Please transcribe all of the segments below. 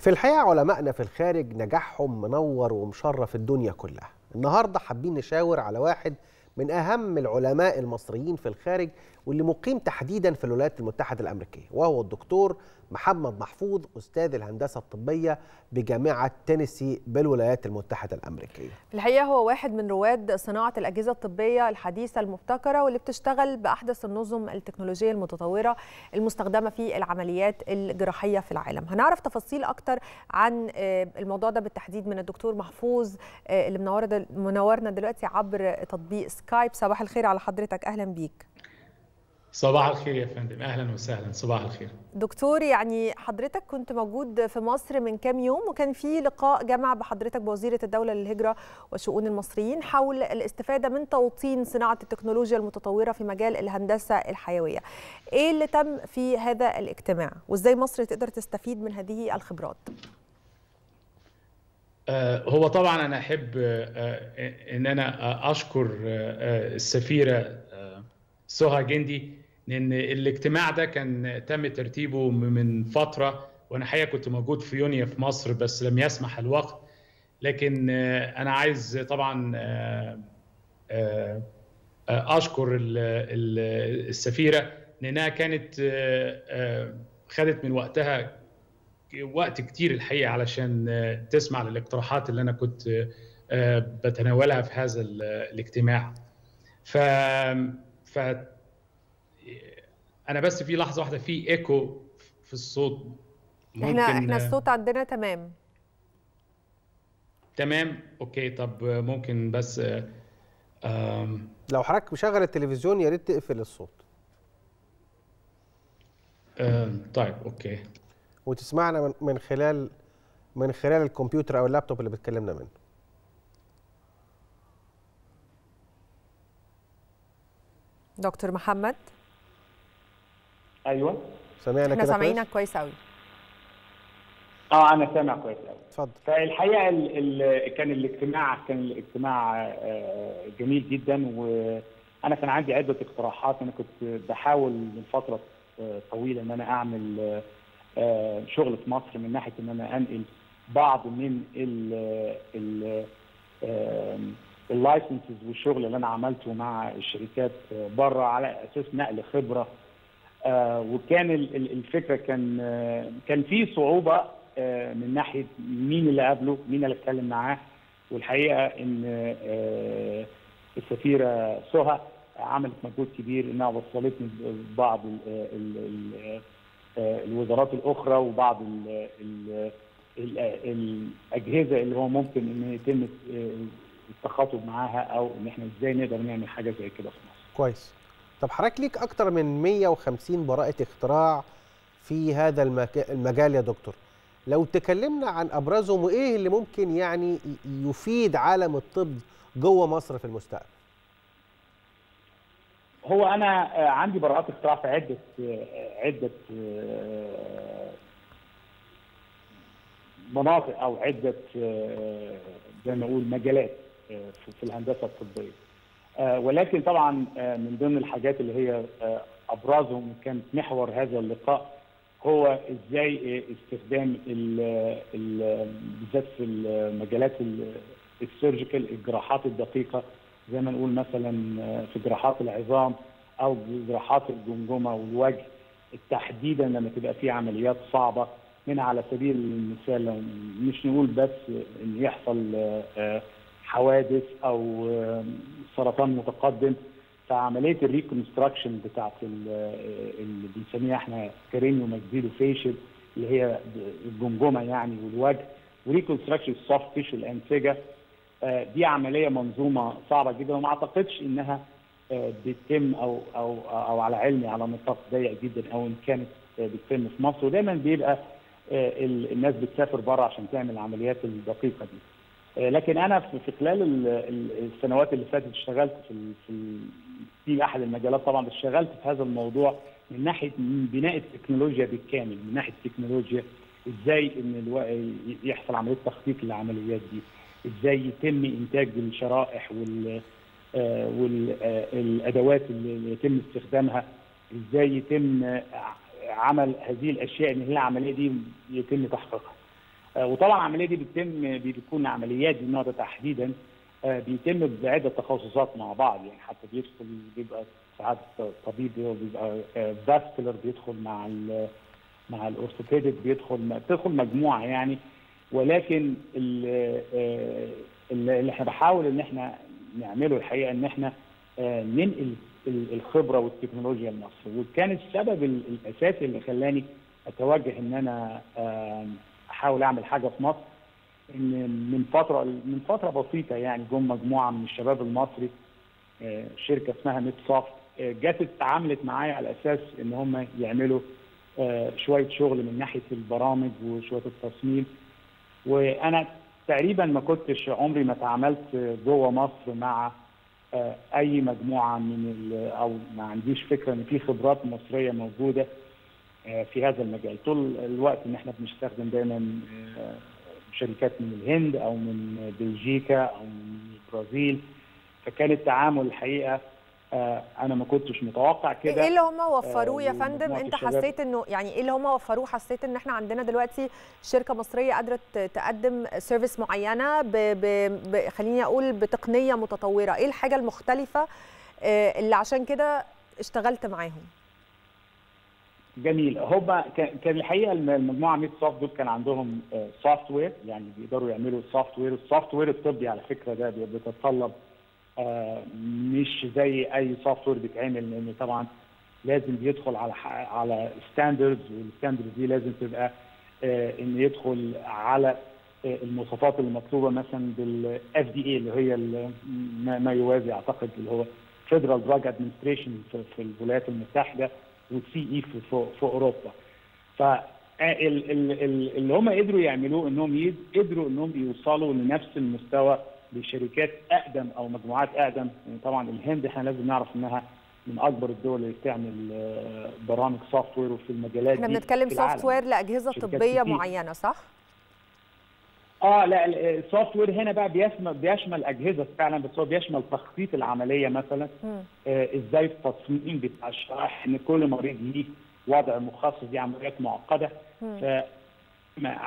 في الحقيقة علمائنا في الخارج نجاحهم منور ومشرف الدنيا كلها. النهاردة حابين نشاور على واحد من أهم العلماء المصريين في الخارج واللي مقيم تحديدا في الولايات المتحدة الأمريكية وهو الدكتور محمد محفوظ أستاذ الهندسة الطبية بجامعة تينيسي بالولايات المتحدة الأمريكية. الحقيقة هو واحد من رواد صناعة الأجهزة الطبية الحديثة المبتكرة واللي بتشتغل بأحدث النظم التكنولوجية المتطورة المستخدمة في العمليات الجراحية في العالم. هنعرف تفاصيل أكتر عن آه، الموضوع ده بالتحديد من الدكتور محفوظ آه، اللي منورنا دلوقتي عبر تطبيق سكايب. صباح الخير على حضرتك أهلا بيك. صباح الخير يا فندم. أهلا وسهلا. صباح الخير. دكتور يعني حضرتك كنت موجود في مصر من كام يوم وكان في لقاء جمع بحضرتك بوزيرة الدولة للهجرة وشؤون المصريين حول الاستفادة من توطين صناعة التكنولوجيا المتطورة في مجال الهندسة الحيوية. إيه اللي تم في هذا الاجتماع؟ وإزاي مصر تقدر تستفيد من هذه الخبرات؟ آه، هو طبعا أنا أحب آه، آه، إن أنا أشكر السفيرة سهى جندي لأن الاجتماع ده كان تم ترتيبه من فترة وأنا حقيقة كنت موجود في يونيو في مصر بس لم يسمح الوقت. لكن آه، أنا عايز طبعا آه، آه، أشكر ال- ال- السفيرة لأنها كانت خدت من وقتها وقت كتير الحقيقة علشان تسمع للاقتراحات اللي أنا كنت بتناولها في هذا ال- الاجتماع. ف أنا بس في لحظة واحدة في ايكو في الصوت. إحنا إحنا آه، الصوت عندنا تمام. تمام؟ okay طب ممكن بس آم، لو حضرتك مشغل التلفزيون يا ريت تقفل الصوت. طيب okay. وتسمعنا من- من خلال من خلال الكمبيوتر أو اللابتوب اللي بتكلمنا منه. دكتور محمد؟ أيوه. سامعنا إحنا كده سامعينك كويس كويس قوي آه أنا سامع كويس قوي اتفضل. فالحقيقة ال ال كان الاجتماع كان الاجتماع آه، جميل جدا وأنا كان عندي عدة اقتراحات. أنا كنت بحاول من فترة آه، طويلة إن أنا أعمل آه، شغل في مصر من ناحية إن أنا أنقل بعض من ال ال اللايسنسز والشغل اللي أنا عملته مع الشركات بره على أساس نقل خبرة. وكان ال- ال- الفكرة كان آه، كان في صعوبة آه، من ناحية مين اللي قابله مين اللي اتكلم معاه والحقيقة إن آه، السفيرة سهى عملت مجهود كبير إنها وصلتني ببعض ال- ال- ال- آه، الوزارات الأخرى وبعض ال ال ال الأجهزة اللي هو ممكن إن يتم آه، التخاطب معاها أو إن إحنا إزاي نقدر نعمل حاجة زي كده في مصر. كويس طب حضرتك ليك أكتر من 150 براءة اختراع في هذا المجال يا دكتور. لو تكلمنا عن أبرزهم وايه اللي ممكن يعني يفيد عالم الطب جوه مصر في المستقبل؟ هو أنا آه، عندي براءات اختراع في عدة آه، عدة آه، مناطق أو عدة زي ما أقول مجالات في- الهندسة الطبية. ولكن طبعا آه، من ضمن الحاجات اللي هي آه، أبرزهم كانت محور هذا اللقاء هو إزاي آه، استخدام ال- ال- بالذات في المجالات ال- السيرجيكال الجراحات الدقيقة زي ما نقول مثلا آه، في جراحات العظام أو جراحات الجمجمة والوجه تحديدا لما تبقى في عمليات صعبة من على سبيل المثال مش نقول بس إن يحصل آه، آه، حوادث أو آه، سرطان متقدم فعملية ال reconstruction بتاعت ال- اللي بنسميها إحنا cranio-maxillofacial اللي هي الجمجمة يعني والوجه و reconstruction ال soft tissue الانسجه آه، دي عملية منظومة صعبة جدا وما أعتقدش إنها آه، بتتم أو أو أو على علمي على نطاق ضيق جدا أو إن كانت آه، بتتم في مصر ودايما بيبقى آه، ال- الناس بتسافر بره عشان تعمل العمليات الدقيقة دي. آه، لكن أنا في خلال ال- ال- السنوات اللي فاتت اشتغلت في في أحد المجالات طبعا اشتغلت في هذا الموضوع من ناحية من بناء التكنولوجيا بالكامل من ناحية التكنولوجيا إزاي إن. يحصل عملية تخطيط للعمليات دي إزاي يتم إنتاج الشرائح وال آه، والادوات اللي يتم استخدامها إزاي يتم آه، عمل هذه الأشياء ان هي العملية دي يتم تحقيقها وطبعا العملية دي بتتم بتكون عمليات دي النوع ده تحديدا بيتم بعده تخصصات مع بعض. يعني حتى بيدخل بيبقى ساعات طبيب بيبقى فاسكولار بيدخل مع ال مع الاورثوبيديك بيدخل بتدخل مجموعة يعني. ولكن اللي إحنا بحاول إن إحنا نعمله الحقيقة إن إحنا ننقل الخبرة والتكنولوجيا لمصر. وكان السبب الأساسي اللي خلاني أتوجه إن أنا أحاول أعمل حاجة في مصر. إن من فترة من فترة بسيطة يعني جم مجموعة من الشباب المصري شركة اسمها نت سوفت جت اتعاملت معايا على أساس إن هم يعملوا شوية شغل من ناحية البرامج وشوية التصميم. وأنا تقريبا ما كنتش عمري ما تعاملت جوه مصر مع أي مجموعة من أو ما عنديش فكرة إن في خبرات مصرية موجودة. في هذا المجال. طول الوقت ان إحنا بنستخدم دايما شركات من الهند أو من بلجيكا أو من البرازيل. فكان التعامل الحقيقة أنا ما كنتش متوقع كده. إيه اللي هم وفروه يا فندم؟ أنت حسيت إنه يعني إيه اللي هم وفروه؟ حسيت إن إحنا عندنا دلوقتي شركة مصرية قادرة تقدم service معينة ب ب ب خليني أقول بتقنية متطورة. إيه الحاجة المختلفة اللي عشان كده اشتغلت معاهم؟ جميل. هم كان الحقيقة المجموعة Med Soft دول كان عندهم software يعني بيقدروا يعملوا software ال software الطبي على فكرة ده بيتطلب آه مش زي أي software بيتعمل لأن طبعا لازم بيدخل على على standards وال standards دي لازم تبقى آه إن يدخل على آه المواصفات المطلوبه مثلا بال FDA اللي هي ما يوازي أعتقد اللي هو Federal Drug Administration في الولايات المتحدة. وال CE في, في اوروبا. ف اللي هم قدروا يعملوه انهم قدروا انهم يوصلوا لنفس المستوى لشركات اقدم أو مجموعات اقدم. يعني طبعا الهند إحنا لازم نعرف انها من اكبر الدول اللي بتعمل برامج software وفي المجالات إحنا بنتكلم software لأجهزة طبية معينة صح؟ آه لا ال software هنا بقى بيشمل بيشمل أجهزة فعلا بس هو بيشمل تخطيط العملية مثلا. آه إزاي التصميم بتاع الشرائح إن كل مريض ليه وضع مخصص دي عمليات معقدة.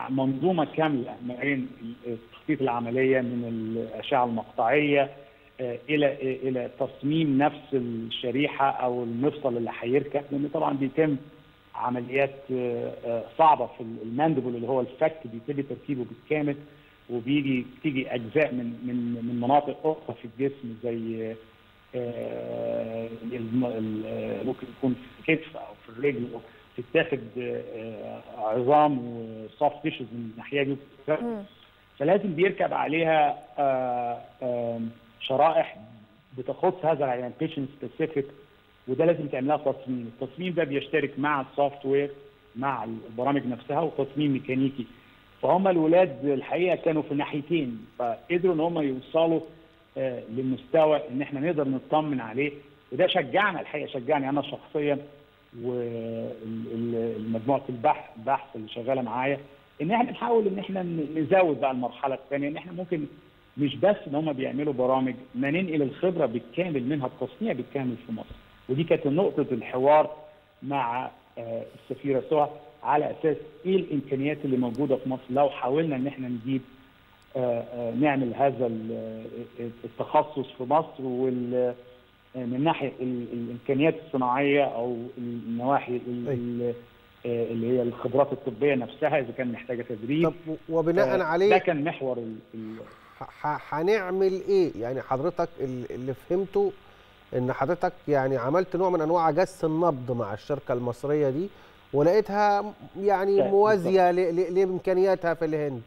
منظومة كاملة ما بين تخطيط العملية من الأشعة المقطعية إلى إلى تصميم نفس الشريحة أو المفصل اللي هيركب لأن طبعا بيتم عمليات صعبة في ال mandible اللي هو الفك بيتم تركيبه بالكامل وبيجي تيجي أجزاء من من من مناطق أخرى في الجسم زي ممكن يكون في الكتف أو في الرجل تتاخد عظام و soft tissues من الناحية دي. فلازم بيركب عليها شرائح بتخص هذا العيان patient specific وده لازم تعملها تصميم، التصميم ده بيشترك مع ال software مع البرامج نفسها وتصميم ميكانيكي. فهم الولاد الحقيقة كانوا في ناحيتين فقدروا إن هم يوصلوا لمستوى إن إحنا نقدر نطمن عليه. وده شجعنا الحقيقة شجعني أنا شخصيا ومجموعه البحث البحث اللي شغالة معايا إن إحنا نحاول إن إحنا نزود بقى المرحلة الثانية. إن إحنا ممكن مش بس إن هم بيعملوا برامج ما ننقل الخبرة بالكامل منها التصنيع بالكامل في مصر. ودي كانت نقطة الحوار مع السفيرة سهى على أساس إيه الإمكانيات اللي موجودة في مصر؟ لو حاولنا إن إحنا نجيب نعمل هذا التخصص في مصر وال من ناحية الإمكانيات الصناعية أو النواحي اللي هي الخبرات الطبية نفسها إذا كان محتاجة تدريب. طب وبناء عليه ده كان محور هنعمل إيه؟ يعني حضرتك اللي فهمته إن حضرتك يعني عملت نوع من أنواع جس النبض مع الشركة المصرية دي ولقيتها يعني موازية لإمكانياتها في الهند.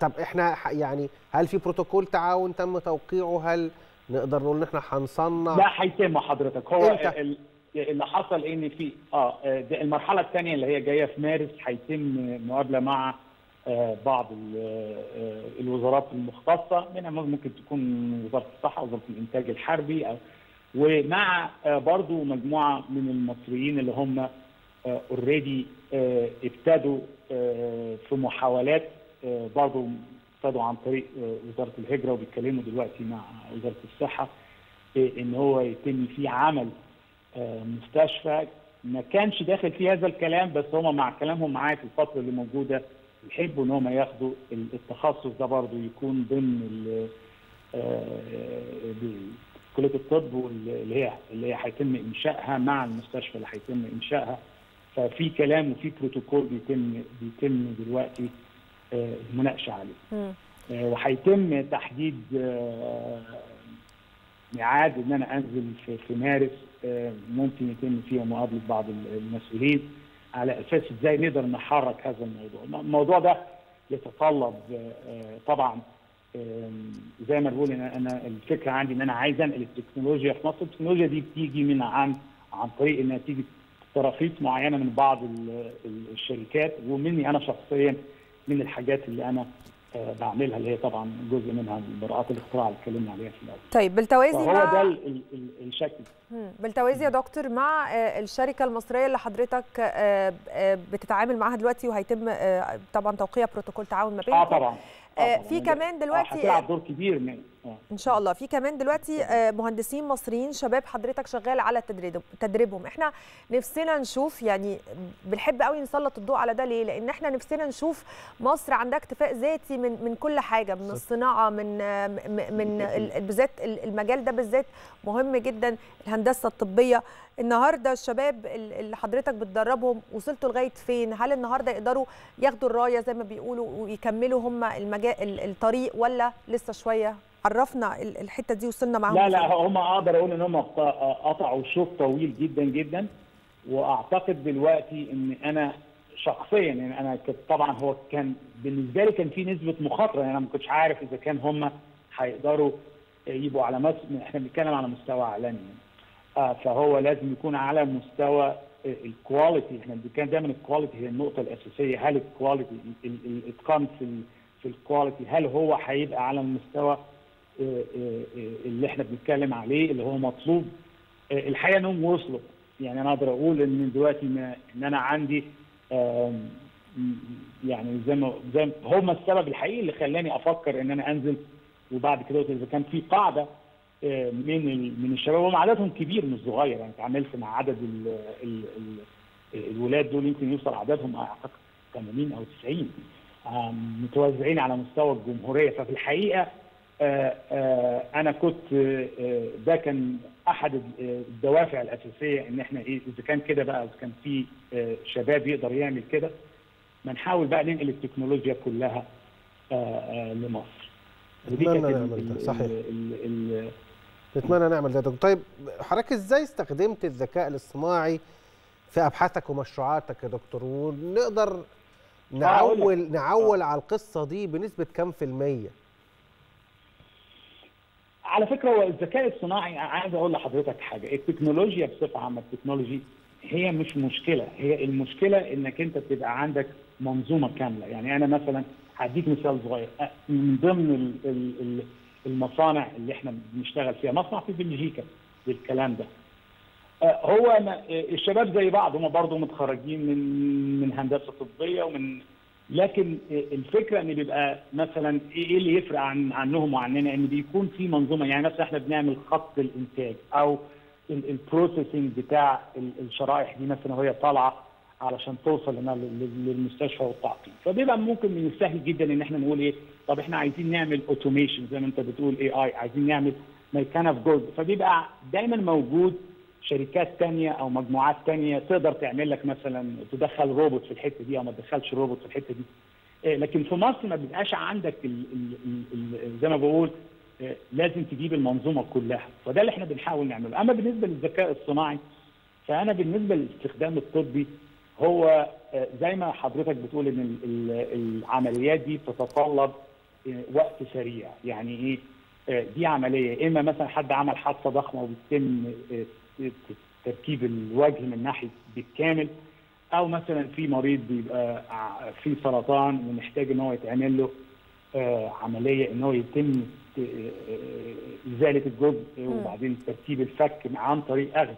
طب إحنا يعني هل في بروتوكول تعاون تم توقيعه؟ هل نقدر نقول إن إحنا هنصنع؟ لا هيتم حضرتك. هو ال... اللي حصل إن في آه المرحلة الثانية اللي هي جاية في مارس هيتم مقابلة مع آه بعض آه الوزارات المختصة. منها ممكن تكون وزارة الصحة وزارة الإنتاج الحربي أو ومع آه برضو مجموعة من المصريين اللي هم اوريدي ابتدوا في محاولات برضو ابتدوا عن طريق وزارة الهجرة وبيتكلموا دلوقتي مع وزارة الصحة إن هو يتم فيه عمل مستشفى ما كانش داخل فيه هذا الكلام بس هم مع كلامهم معايا في الفترة اللي موجودة يحبوا إن هم ياخدوا التخصص ده برضه يكون ضمن كلية الطب اللي هي اللي هي هيتم إنشائها مع المستشفى اللي هيتم إنشائها. ففي كلام وفي بروتوكول بيتم بيتم دلوقتي المناقشة عليه. وهيتم تحديد ميعاد إن أنا أنزل في, في مارس ممكن يتم فيها مقابلة بعض المسؤولين على أساس إزاي نقدر نحرك هذا الموضوع. الموضوع ده يتطلب طبعا زي ما بقول أنا أنا الفكرة عندي إن أنا عايز أنقل التكنولوجيا في مصر. التكنولوجيا دي بتيجي من عن عن طريق إنها تيجي تراخيص معينة من بعض الشركات ومني أنا شخصيا من الحاجات اللي أنا بعملها اللي هي طبعا جزء منها براءات الاختراع اللي اتكلمنا عليها في الأول. طيب بالتوازي هو مع ده ال ال ال الشكل. بالتوازي يا دكتور مع الشركة المصرية اللي حضرتك بتتعامل معاها دلوقتي وهيتم طبعا توقيع بروتوكول تعاون ما بينكم. آه طبعا. آه في كمان دلوقتي هتلعب دور كبير من آه. إن شاء الله. في كمان دلوقتي آه مهندسين مصريين شباب حضرتك شغال على تدريب تدريبهم. إحنا نفسنا نشوف يعني بنحب قوي نسلط الضوء على ده ليه؟ لأن إحنا نفسنا نشوف مصر عندها اكتفاء ذاتي من من كل حاجة من الصناعة من من بالذات المجال ده بالذات مهم جدا. الهندسة الطبية. النهارده الشباب اللي حضرتك بتدربهم وصلتوا لغاية فين؟ هل النهارده يقدروا ياخدوا الراية زي ما بيقولوا ويكملوا هم المجال الطريق ولا لسه شوية؟ عرفنا الحتة دي وصلنا معاهم لا لا هم أقدر أقول إن هم قطعوا شوط طويل جدا جدا. وأعتقد دلوقتي إن أنا شخصيا يعني أنا كنت طبعا هو كان بالنسبة لي كان في نسبة مخاطرة. يعني أنا ما كنتش عارف إذا كان هم هيقدروا يبقوا على مس... إحنا بنتكلم على مستوى عالمي. آه فهو لازم يكون على مستوى ال quality إحنا بنتكلم دايما ال quality هي النقطة الأساسية. هل ال quality الإتقان في ال في الكواليتي هل هو هيبقى على المستوى اللي إحنا بنتكلم عليه اللي هو مطلوب. الحقيقة انهم وصلوا. يعني أنا أقدر أقول إن دلوقتي إن أنا عندي يعني زي ما زي هم السبب الحقيقي اللي خلاني أفكر إن أنا أنزل. وبعد كده إذا كان في قاعدة من من الشباب هم عددهم كبير مش صغير. يعني اتعاملت مع عدد ال ال ال الولاد دول يمكن يوصل عددهم أعتقد 80 أو 90 متوزعين على مستوى الجمهورية. ففي الحقيقة أنا كنت ده كان أحد الدوافع الأساسية إن إحنا إيه إذا كان كده بقى إذا كان في شباب يقدر يعمل كده ما نحاول بقى ننقل التكنولوجيا كلها لمصر. نتمنى نعمل ده صحيح. نتمنى نعمل ده. طيب حضرتك إزاي استخدمت الذكاء الاصطناعي في أبحاثك ومشروعاتك يا دكتور؟ ونقدر نعول نعول على القصة دي بنسبة كام في المية؟ على فكرة هو الذكاء الصناعي عايز أقول لحضرتك حاجة التكنولوجيا بصفة عامة التكنولوجي هي مش مشكلة هي المشكلة إنك أنت تبقى عندك منظومة كاملة. يعني أنا مثلا هديك مثال صغير. من ضمن المصانع اللي إحنا بنشتغل فيها مصنع في بلجيكا للكلام ده. هو الشباب زي بعض هم برضه متخرجين من من هندسة طبية ومن لكن الفكرة إن بيبقى مثلا إيه اللي يفرق عن عنهم وعننا؟ إن بيكون في منظومة يعني مثلا إحنا بنعمل خط الإنتاج أو البروسيسنج بتاع الشرائح دي مثلا وهي طالعة علشان توصل هنا للمستشفى والتعقيم. فبيبقى ممكن من السهل جدا إن إحنا نقول إيه؟ طب إحنا عايزين نعمل اوتوميشن زي ما أنت بتقول اي اي عايزين نعمل ميكان أوف جود فبيبقى دايما موجود شركات تانية أو مجموعات تانية تقدر تعمل لك مثلا تدخل روبوت في الحتة دي أو ما تدخلش روبوت في الحتة دي. لكن في مصر ما بيبقاش عندك ال ال ال زي ما بقول لازم تجيب المنظومة كلها. فده اللي إحنا بنحاول نعمله. أما بالنسبة للذكاء الصناعي فأنا بالنسبة للاستخدام الطبي هو زي ما حضرتك بتقول إن العمليات دي تتطلب وقت سريع. يعني إيه؟ دي عملية. إما مثلا حد عمل حادثة ضخمة وبيتم تركيب الوجه من ناحية بالكامل أو مثلا في مريض بيبقى في سرطان ومحتاج إن هو يتعمل له عملية إن هو يتم إزالة الجزء وبعدين تركيب الفك عن طريق اخذ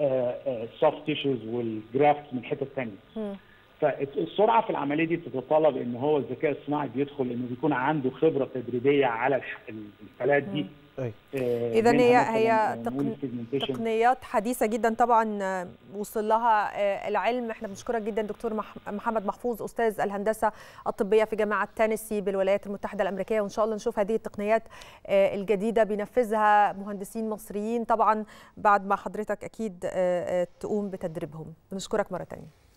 ال soft tissues وال graft من حتة ثانية فالسرعة في العملية دي بتتطلب إن هو الذكاء الصناعي بيدخل إنه بيكون عنده خبرة تدريبية على الحالات دي. اذا هي هي تقنيات حديثة جدا طبعا وصل لها العلم. إحنا بنشكرك جدا دكتور محمد محفوظ أستاذ الهندسة الطبية في جامعة تينيسي بالولايات المتحدة الأمريكية. وإن شاء الله نشوف هذه التقنيات الجديدة بينفذها مهندسين مصريين. طبعا بعد ما حضرتك أكيد تقوم بتدريبهم. بنشكرك مرة ثانية